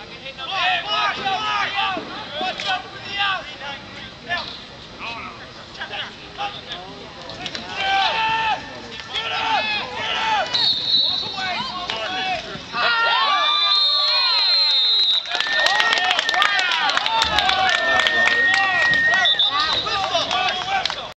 Come on.